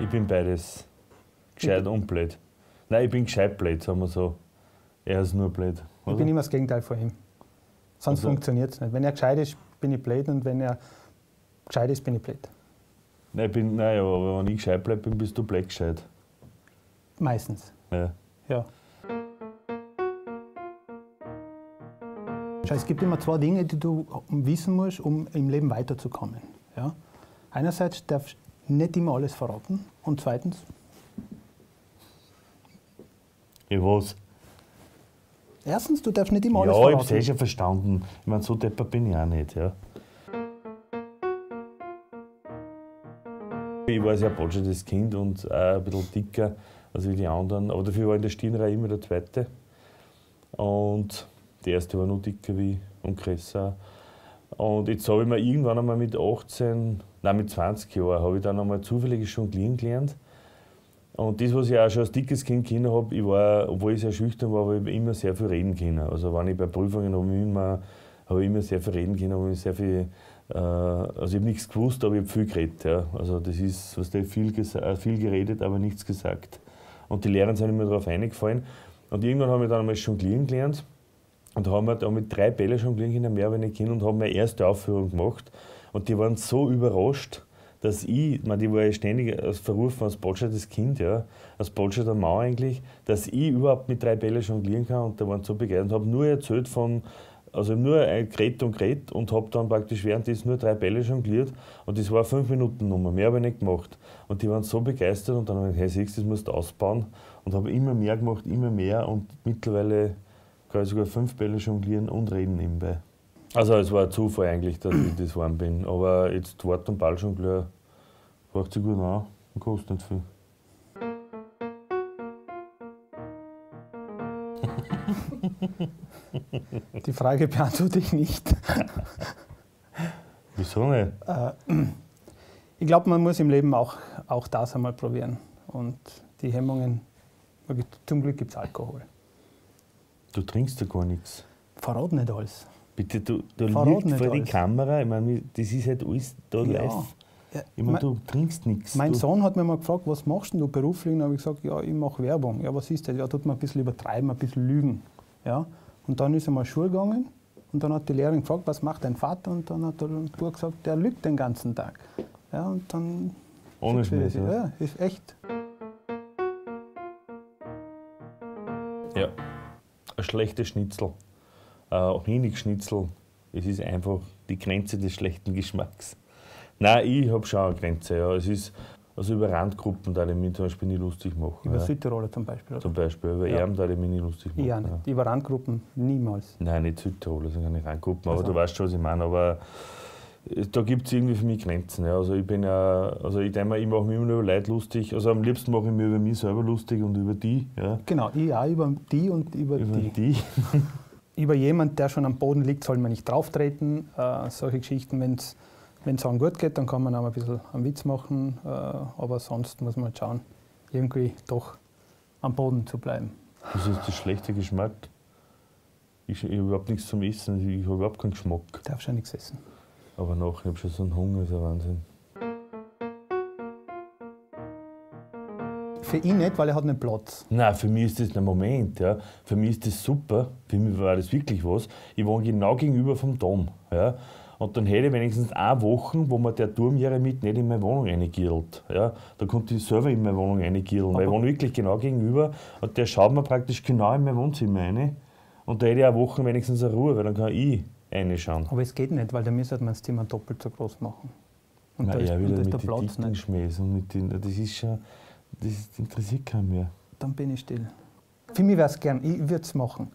Ich bin beides. Gescheit und blöd. Nein, ich bin gescheit blöd, sagen wir so. Er ist nur blöd. Ich bin immer das Gegenteil von ihm. Sonst Also- funktioniert es nicht. Wenn er gescheit ist, bin ich blöd und wenn er gescheit ist, bin ich blöd. Nein, ich bin, naja, aber wenn ich gescheit bleib, bin, bist du blöd gescheit. Meistens. Ja. Ja. Schau, es gibt immer zwei Dinge, die du wissen musst, um im Leben weiterzukommen. Ja? Einerseits darfst nicht immer alles verraten und zweitens, Ich was? erstens, du darfst nicht immer alles Ja, ich hab's eh verraten. schon verstanden. Ich meine, so deppert bin ich auch nicht. Ja. Ich war sehr botschartes Kind und auch ein bisschen dicker als wie die anderen. Aber dafür war in der Stirnreihe immer der Zweite. Und der Erste war noch dicker wie und größer. Und jetzt habe ich mir irgendwann einmal mit 18, nein mit 20 Jahren, habe ich dann einmal zufällig jonglieren gelernt. Und das, was ich auch schon als dickes Kind können habe, ich war, obwohl ich sehr schüchtern war, habe ich immer sehr viel reden können. Also wenn ich bei Prüfungen habe ich immer, habe ich immer sehr viel reden können, habe ich sehr viel, äh, also ich habe nichts gewusst, aber ich habe viel geredet. Ja. Also das ist, was der viel, äh, viel geredet, aber nichts gesagt. Und die Lehrer sind immer darauf eingefallen. Und irgendwann habe ich dann einmal jonglieren gelernt. Und da haben wir da mit drei Bälle jonglieren können, mehr nicht können, und haben meine erste Aufführung gemacht. Und die waren so überrascht, dass ich, meine, die war ja ständig als verrufen als botschartes Kind, ja, als botscharter Mann eigentlich, dass ich überhaupt mit drei Bälle jonglieren kann. Und da waren so begeistert und habe nur erzählt von, also nur Gerät und Gerät und habe dann praktisch währenddessen nur drei Bälle jongliert. Und das war eine fünf Minuten Nummer, mehr habe ich nicht gemacht. Und die waren so begeistert und dann habe ich gesagt, hey, siehst das musst du ausbauen. Und habe immer mehr gemacht, immer mehr und mittlerweile kann ich sogar fünf Bälle jonglieren und reden nebenbei. Also es war ein Zufall eigentlich, dass ich das geworden bin. Aber jetzt Wort- und Balljongleur macht sich gut an und kostet nicht viel. Die Frage beantworte ich nicht. Wieso nicht? Äh, ich glaube, man muss im Leben auch, auch das einmal probieren. Und die Hemmungen, zum Glück gibt es Alkohol. Du trinkst ja gar nichts. Verrat nicht alles. Bitte, du, du Verrat nicht vor die. Kamera. Ich meine, das ist halt alles da live. Ja, Ich meine, mein, du trinkst nichts. mein du, Sohn hat mir mal gefragt, was machst denn du beruflich? Und habe ich gesagt, ja, ich mache Werbung. Ja, was ist das? Ja, tut man ein bisschen übertreiben, ein bisschen lügen. Ja? Und dann ist er mal Schule gegangen und dann hat die Lehrerin gefragt, was macht dein Vater? Und dann hat der Bub gesagt, der lügt den ganzen Tag. Ja, und dann. Ohne ja. Ja, ist echt. Ja. Ein schlechtes Schnitzel, ein Honigschnitzel, es ist einfach die Grenze des schlechten Geschmacks. Nein, ich habe schon eine Grenze. Ja. Es ist, also über Randgruppen da ich mich zum Beispiel nicht lustig machen. Über ja. Südtiroler zum Beispiel. Oder? Zum Beispiel über Ja. Erben da ich mich nicht lustig machen. Ja, nicht. Über Randgruppen niemals. Nein, nicht Südtirol, das sind keine Randgruppen, aber Also. du weißt schon, was ich meine. Aber äh, da gibt es irgendwie für mich Grenzen. Ja. Also ich bin ja, also ich denke mal, ich mache mich immer nur über Leute lustig. Also am liebsten mache ich mich über mich selber lustig und über die. Ja. Genau, ich auch über die und über, Über die. die. Über jemand, der schon am Boden liegt, soll man nicht drauftreten. Äh, solche Geschichten, wenn es einem gut geht, dann kann man auch ein bisschen einen Witz machen. Äh, aber sonst muss man schauen, irgendwie doch am Boden zu bleiben. Das ist der schlechte Geschmack. Ich, ich habe überhaupt nichts zum Essen, ich habe überhaupt keinen Geschmack. Darf schon nichts essen. Aber ich habe schon so einen Hunger, ist ein Wahnsinn. Für ihn nicht, weil er hat nicht Platz. Nein, für mich ist das ein Moment, ja. Für mich ist das super. Für mich war das wirklich was. Ich wohne genau gegenüber vom Dom, ja. Und dann hätte ich wenigstens eine Woche, wo mir der Turmjähre mit nicht in meine Wohnung reingirlt. Ja. Da konnte ich selber in meine Wohnung reingirlen, weil ich wohne wirklich genau gegenüber. Und der schaut mir praktisch genau in mein Wohnzimmer rein. Und da hätte ich eine Woche wenigstens eine Ruhe, weil dann kann ich reinschauen. Aber es geht nicht, weil dann müsste man das Zimmer doppelt so groß machen. Und Nein, da ist, ja, und wieder da ist der Platz nicht. Schmähs und mit den, das ist schon, das interessiert keinen mehr. Dann bin ich still. Für mich wäre es gern, ich würde es machen.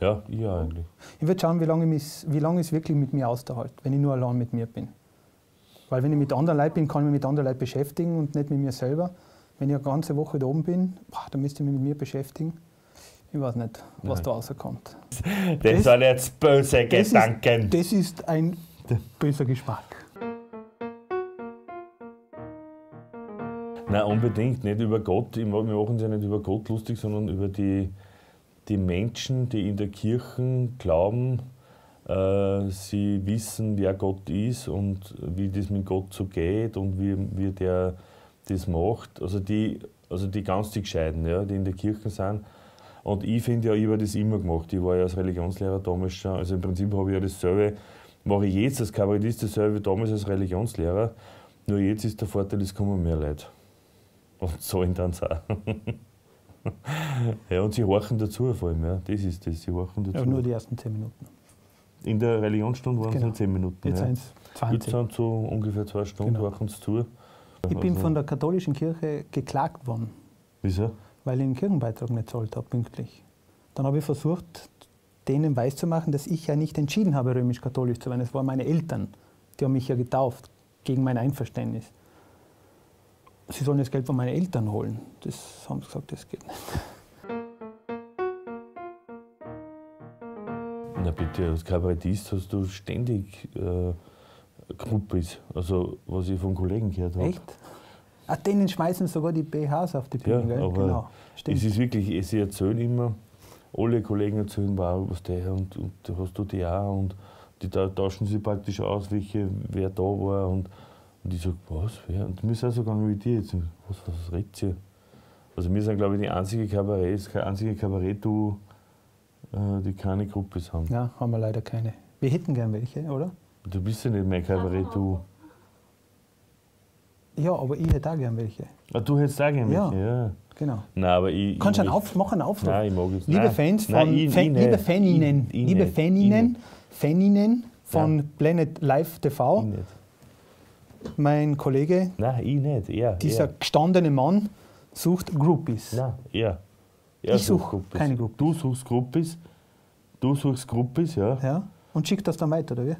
Ja, ich auch eigentlich. Ich würde schauen, wie lange ich mich- wie lange ich es wirklich mit mir aushalte, wenn ich nur allein mit mir bin. Weil wenn ich mit anderen Leuten bin, kann ich mich mit anderen Leuten beschäftigen und nicht mit mir selber. Wenn ich eine ganze Woche da oben bin, boah, dann müsste ich mich mit mir beschäftigen. Ich weiß nicht, was Nein. da rauskommt. Das, Das- sind jetzt böse Das Gedanken. Ist, das ist ein böser Geschmack. Nein, unbedingt. Nicht über Gott. Wir machen uns ja nicht über Gott lustig, sondern über die, die Menschen, die in der Kirche glauben, äh, sie wissen, wer Gott ist und wie das mit Gott so geht und wie, wie der das macht, also die, also die ganz die Gescheiten, ja, die in der Kirche sind. Und ich finde ja, ich habe das immer gemacht. Ich war ja als Religionslehrer damals schon. Also im Prinzip habe ich ja dasselbe, mache ich jetzt als Kabarettist dasselbe damals als Religionslehrer. Nur jetzt ist der Vorteil, es kommen mehr Leute. Und zahlen dann auch. ja, und sie horchen dazu vor allem, ja. Das ist das, sie horchen dazu. Aber nur die ersten zehn Minuten. In der Religionsstunde waren es Genau. nur 10 Minuten. Jetzt ja. sind es Jetzt 20. sind so ungefähr zwei Stunden, Genau. horchen sie zu. Ich bin Also, von der katholischen Kirche geklagt worden, Wieso? Weil ich den Kirchenbeitrag nicht zahlt habe, pünktlich. Dann habe ich versucht, denen weiszumachen, dass ich ja nicht entschieden habe, römisch-katholisch zu werden. Es waren meine Eltern, die haben mich ja getauft, gegen mein Einverständnis. Sie sollen das Geld von meinen Eltern holen. Das haben sie gesagt, das geht nicht. Na bitte, als Kabarettist hast du ständig äh, Gruppis, also was ich von Kollegen gehört habe. Echt? Ah, denen schmeißen sogar die BHs auf die Bühne, Ja, gell? aber Genau. Stimmt. Es ist wirklich, sie erzählen immer, alle Kollegen erzählen, wow, was der und, und da hast du die auch und die da tauschen sie praktisch aus, welche, wer da war und, und ich sage, was, wer? Und mir ist auch so gegangen wie die jetzt. Was, was redet ihr? Also wir sind, glaube ich, die einzige Kabarett, das einzige Kabarett-Duo, äh, die keine Gruppis haben. Ja, haben wir leider keine. Wir hätten gern welche, oder? Du bist ja nicht mein Kabarett-Duo. Ja, aber ich hätte auch gern welche. Ah, du hättest auch gerne Ja. welche, ja. Genau. Nein, aber ich. Kannst du einen Auf, mach einen Aufruf. Nein, ich mag es Liebe nein. Fans von Nein, ich- Fan, ich liebe nicht. Faninnen, Ich- liebe nicht. Faninnen, Faninnen von Ja. Planet Live TV, Ich nicht. mein Kollege, Nein, ich nicht. Er, dieser er. gestandene Mann, sucht Groupies. Nein, er. er Ich sucht such Gruppis. keine Gruppis. Du suchst Gruppis. Du suchst Gruppis, ja. Ja? Und schickt das dann weiter, oder wie?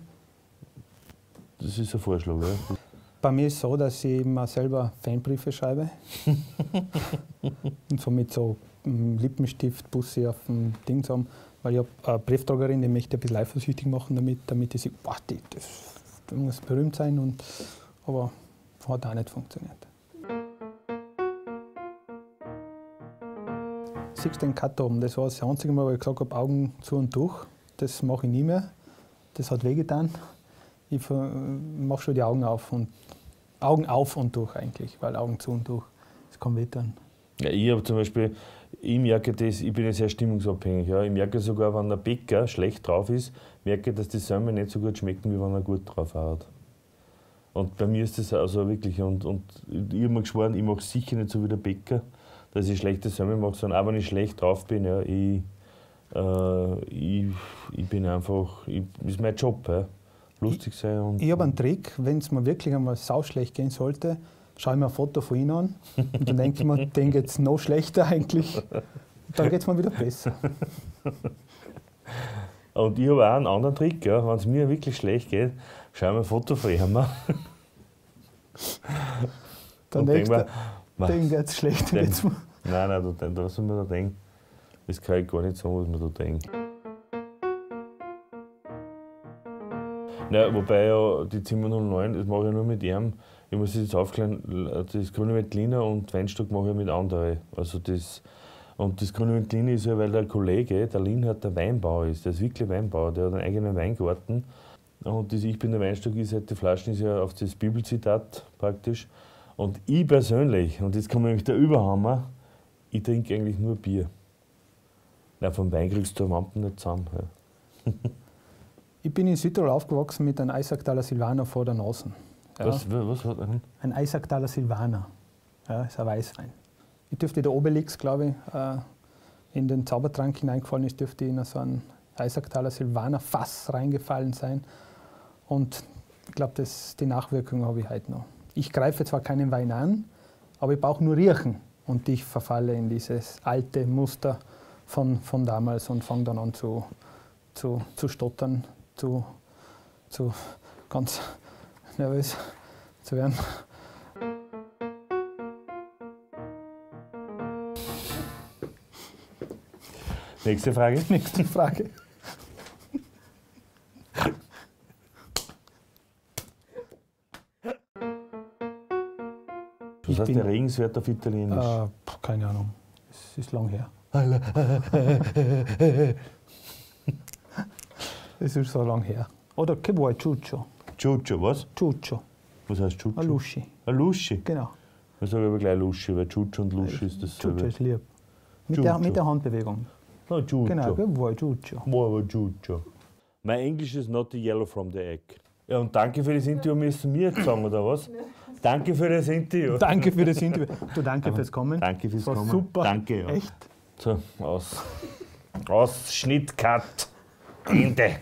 Das ist ein Vorschlag, ja. Bei mir ist es so, dass ich mir selber Fanbriefe schreibe. und so mit so mm, Lippenstift, Bussi auf dem Ding haben. Weil ich habe eine Brieftragerin, die möchte ein bisschen eifersüchtig machen, damit, damit ich sie, boah, die, das, du musst berühmt sein. Und, aber hat auch nicht funktioniert. Sixten Cut oben, das war das einzige Mal, wo ich gesagt habe, Augen zu und durch. Das mache ich nie mehr. Das hat wehgetan. Ich mache schon die Augen auf und Augen auf und durch eigentlich, weil Augen zu und durch, das kann wehtun. ja ich habe zum Beispiel, ich merke das, ich bin ja sehr stimmungsabhängig. Ja. Ich merke sogar, wenn der Bäcker schlecht drauf ist, merke dass die Sömme nicht so gut schmecken, wie wenn er gut drauf hat. Und bei mir ist das also wirklich, und, und ich habe mir geschworen, ich mache sicher nicht so wie der Bäcker, dass ich schlechte Sömme mache, sondern auch wenn ich schlecht drauf bin, ja, ich, äh, ich, ich bin einfach, ich, ist mein Job, ja. Lustig sein. Und, Ich habe einen Trick, wenn es mir wirklich einmal sauschlecht gehen sollte, schaue ich mir ein Foto von ihnen an und dann denke ich mir, denen geht es noch schlechter eigentlich. Dann geht es mir wieder besser. Und ich habe auch einen anderen Trick, ja. wenn es mir wirklich schlecht geht, schaue ich mir ein Foto von ihm an. Dann und denkst denk du, mir, denen geht es schlecht. Den- Geht's mir. Nein, nein, da, da soll man da denken. Das kann ich gar nicht sagen, was man da denkt. Naja, wobei ja die Zimmer 09, das mache ich nur mit ihm. Ich muss jetzt aufklären, das Grüne Veltliner und Weinstock mache ich mit anderen. Also das, und das Grüne Veltliner ist ja, weil der Kollege, der Linhard, der Weinbauer ist. Der ist wirklich Weinbauer, der hat einen eigenen Weingarten. Und das Ich bin der Weinstock ist halt, die Flaschen ist ja auf das Bibelzitat praktisch. Und ich persönlich, und jetzt kommt nämlich der Überhammer, ich trinke eigentlich nur Bier. Nein, vom Wein kriegst du am Wampen nicht zusammen. Ja. Ich bin in Südtirol aufgewachsen mit einem Eisacktaler Silvaner vor der Nase. Ja. Was, wa- was hat er? Ein Eisacktaler Silvaner. Ja, ist ein Weißwein. Ich dürfte der Obelix, glaube ich, äh, in den Zaubertrank hineingefallen ist, dürfte in so ein Eisacktaler Silvaner Fass reingefallen sein. Und ich glaube, die Nachwirkung habe ich heute noch. Ich greife zwar keinen Wein an, aber ich brauche nur riechen. Und ich verfalle in dieses alte Muster von, von damals und fange dann an zu, zu, zu stottern, zu, zu ganz nervös zu werden. Nächste Frage. Nächste Frage. Was Ich heißt der Regenswert auf Italienisch? Äh, keine Ahnung. Es ist lang her. Es ist so lang her. Oder vuoi, Ciuccio? Chucho, was? Ciuccio, Was heißt Chucho? Alusci. Alusci. Genau. Ich sage aber gleich Luschi, weil Chucho und Luschi ist Chucho dasselbe. ist lieb. Mit der, Chucho. mit der Handbewegung. No, Chucho. Genau? Wohl, Chucho. Wow, Chucho. Mein Englisch ist not the yellow from the egg. Ja, und danke für das Interview müssen wir jetzt sagen, oder was? Danke für das Interview. Danke für das Interview. Du, danke fürs Kommen. Danke fürs Das war Kommen. super. Danke, ja. Echt. So, aus. Aus, Schnitt, Cut. Inte.